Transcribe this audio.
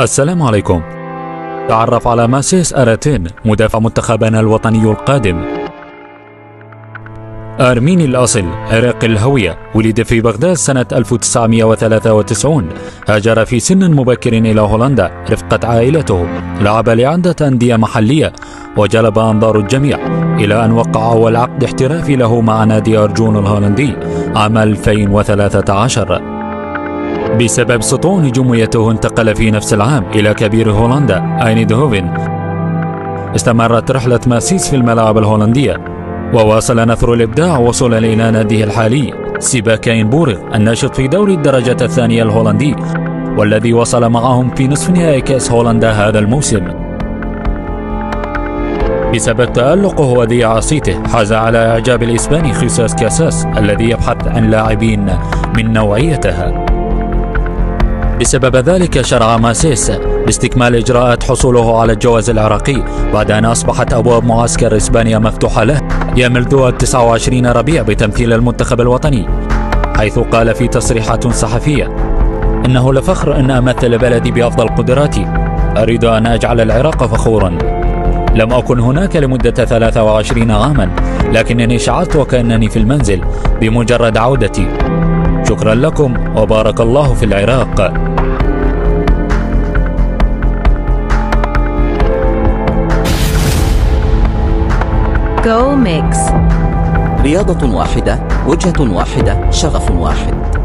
السلام عليكم. تعرف على ماسيس أراتين مدافع منتخبنا الوطني القادم. أرميني الأصل عراقي الهوية ولد في بغداد سنة 1993 هاجر في سن مبكر إلى هولندا رفقة عائلته. لعب لعدة أندية محلية وجلب أنظار الجميع. إلى أن وقع أول عقد احترافي له مع نادي أرجون الهولندي عام 2013 بسبب سطوع نجوميته انتقل في نفس العام إلى كبير هولندا أيندهوفن استمرت رحلة ماسيس في الملاعب الهولندية وواصل نثر الإبداع وصولا إلى ناديه الحالي سيباكاين بورغ الناشط في دوري الدرجة الثانية الهولندي والذي وصل معهم في نصف نهائي كأس هولندا هذا الموسم. بسبب تألقه وذيع صيته حاز على إعجاب الإسباني خيساس كاساس الذي يبحث عن لاعبين من نوعيتها. بسبب ذلك شرع ماسيس باستكمال إجراءات حصوله على الجواز العراقي بعد أن أصبحت أبواب معسكر إسبانيا مفتوحة له يوم الدول 29 ربيع بتمثيل المنتخب الوطني حيث قال في تصريحات صحفية إنه لفخر أن أمثل بلدي بأفضل قدراتي أريد أن أجعل العراق فخورا. لم أكن هناك لمدة 23 عاما لكنني شعرت وكأنني في المنزل بمجرد عودتي. شكرا لكم وبارك الله في العراق. Go Mix. رياضة واحدة وجهة واحدة شغف واحد.